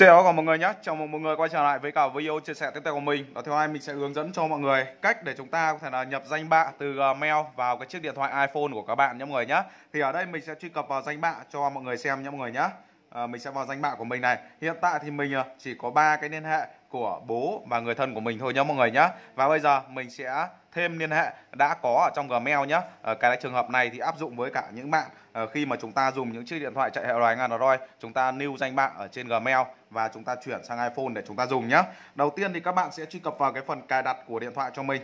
Xin chào mọi người nhé, chào mừng mọi người quay trở lại với cả video chia sẻ tiếp theo của mình. Đó, Theo hai mình sẽ hướng dẫn cho mọi người cách để chúng ta có thể là nhập danh bạ từ ờ, Gmail vào cái chiếc điện thoại iPhone của các bạn nhé mọi người nhé Thì ở đây mình sẽ truy cập vào danh bạ cho mọi người xem nhé mọi người nhé à, ờ, Mình sẽ vào danh bạ của mình này. Hiện tại thì mình ờ, chỉ có ba cái liên hệ của bố và người thân của mình thôi nhé mọi người nhé Và bây giờ mình sẽ thêm liên hệ đã có ở trong Gmail nhé à, ờ, Cái trường hợp này thì áp dụng với cả những bạn à, khi mà chúng ta dùng những chiếc điện thoại chạy hệ điều hành Android Chúng ta lưu danh bạ ở trên Gmail và chúng ta chuyển sang iPhone để chúng ta dùng nhé Đầu tiên thì các bạn sẽ truy cập vào cái phần cài đặt của điện thoại cho mình.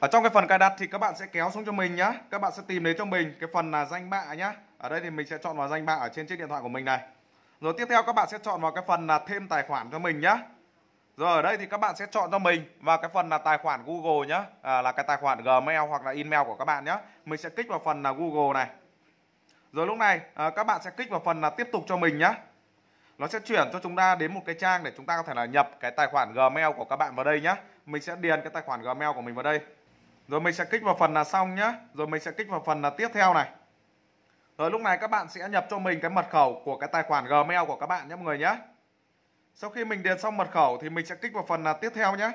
Ở trong cái phần cài đặt thì các bạn sẽ kéo xuống cho mình nhé Các bạn sẽ tìm đến cho mình cái phần là danh bạ nhé Ở đây thì mình sẽ chọn vào danh bạ ở trên chiếc điện thoại của mình này. Rồi tiếp theo các bạn sẽ chọn vào cái phần là thêm tài khoản cho mình nhé rồi ở đây thì các bạn sẽ chọn cho mình vào cái phần là tài khoản Google nhé à, Là cái tài khoản Gmail hoặc là email của các bạn nhé Mình sẽ kích vào phần là Google này. Rồi lúc này à, các bạn sẽ kích vào phần là tiếp tục cho mình nhé Nó sẽ chuyển cho chúng ta đến một cái trang để chúng ta có thể là nhập cái tài khoản Gmail của các bạn vào đây nhé Mình sẽ điền cái tài khoản Gmail của mình vào đây. Rồi mình sẽ kích vào phần là xong nhé Rồi mình sẽ kích vào phần là tiếp theo này. Rồi lúc này các bạn sẽ nhập cho mình cái mật khẩu của cái tài khoản Gmail của các bạn nhé mọi người nhé sau khi mình điền xong mật khẩu thì mình sẽ kích vào phần là tiếp theo nhé.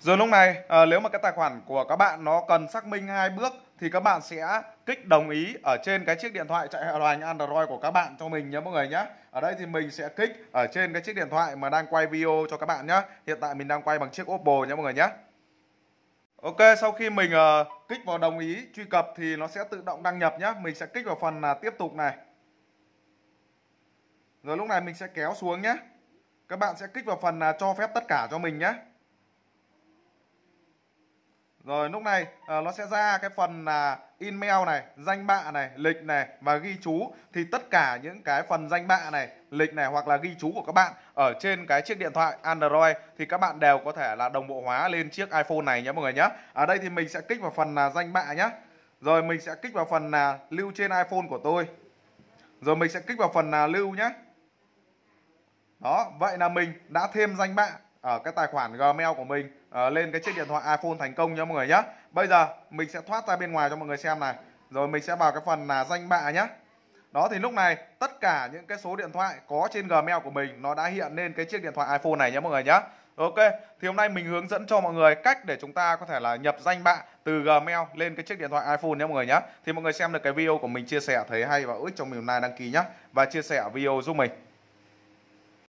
Rồi lúc này à, nếu mà cái tài khoản của các bạn nó cần xác minh hai bước thì các bạn sẽ kích đồng ý ở trên cái chiếc điện thoại chạy hệ điều hành Android của các bạn cho mình nhé mọi người nhé. Ở đây thì mình sẽ kích ở trên cái chiếc điện thoại mà đang quay video cho các bạn nhé. Hiện tại mình đang quay bằng chiếc Oppo nhé mọi người nhé. Ok, sau khi mình uh, kích vào đồng ý truy cập thì nó sẽ tự động đăng nhập nhé. Mình sẽ kích vào phần là tiếp tục này. Rồi lúc này mình sẽ kéo xuống nhé. Các bạn sẽ kích vào phần là cho phép tất cả cho mình nhé. Rồi lúc này à, nó sẽ ra cái phần là email này, danh bạ này, lịch này và ghi chú thì tất cả những cái phần danh bạ này, lịch này hoặc là ghi chú của các bạn ở trên cái chiếc điện thoại Android thì các bạn đều có thể là đồng bộ hóa lên chiếc iPhone này nhé mọi người nhé. Ở đây thì mình sẽ kích vào phần là danh bạ nhé. Rồi mình sẽ kích vào phần là lưu trên iPhone của tôi. Rồi mình sẽ kích vào phần là lưu nhé đó vậy là mình đã thêm danh bạ ở cái tài khoản Gmail của mình uh, lên cái chiếc điện thoại iPhone thành công nha mọi người nhé bây giờ mình sẽ thoát ra bên ngoài cho mọi người xem này. Rồi mình sẽ vào cái phần là danh bạ nhé đó thì lúc này tất cả những cái số điện thoại có trên Gmail của mình nó đã hiện lên cái chiếc điện thoại iPhone này nhé mọi người nhé Ok, thì hôm nay mình hướng dẫn cho mọi người cách để chúng ta có thể là nhập danh bạ từ Gmail lên cái chiếc điện thoại iPhone nhé mọi người nhé. Thì mọi người xem được cái video của mình chia sẻ thấy hay và ích cho mình hôm nay đăng ký nhé và chia sẻ video giúp mình.